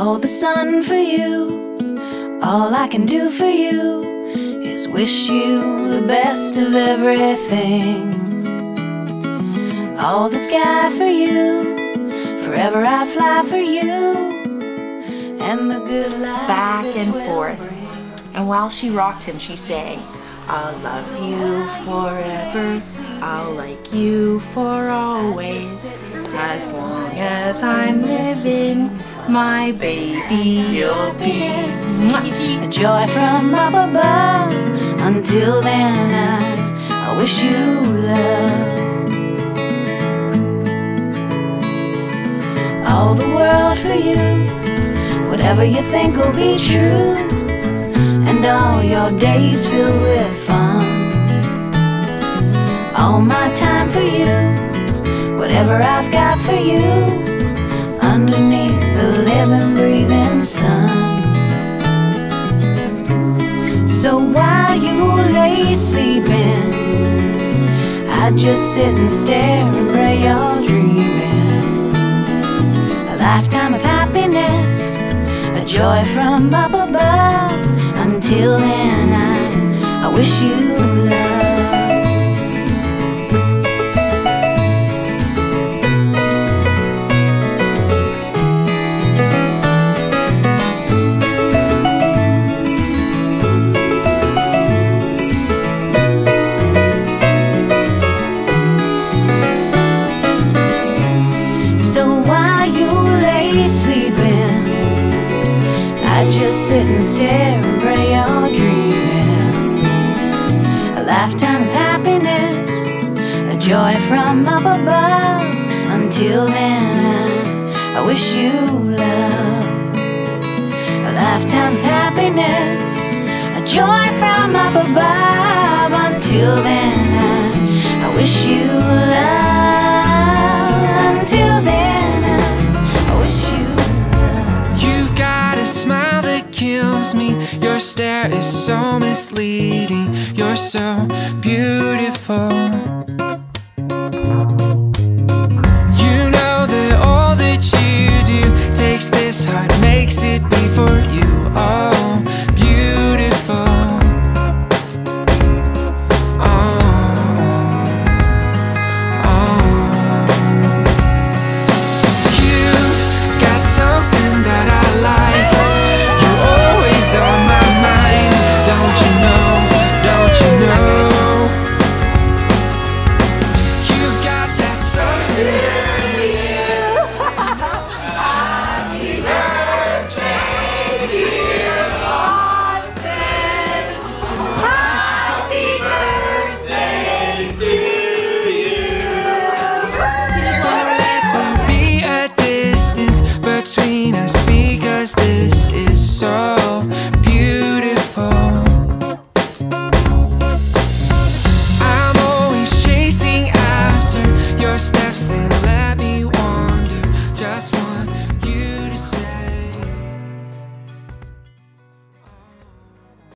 all the sun for you. All I can do for you is wish you the best of everything. All the sky for you, forever I fly for you, and the good life Back and forth. bring. And while she rocked him, she sang, I'll love you forever. I'll like you for always. As long as I'm living, my baby you'll be. a joy from up above. Until then, I, I wish you love. All the world for you, whatever you think will be true, and all your days filled with fun. All my time for you, whatever I've got for you, underneath living, breathing sun. So while you lay sleeping, I just sit and stare and pray you're dreaming. A lifetime of happiness, a joy from up above. Until then, I, I wish you love. Lifetime of happiness, a joy from up above. Until then, I, I wish you love. A lifetime of happiness, a joy from up above. Until then, I, I wish you love. Is so misleading. You're so beautiful.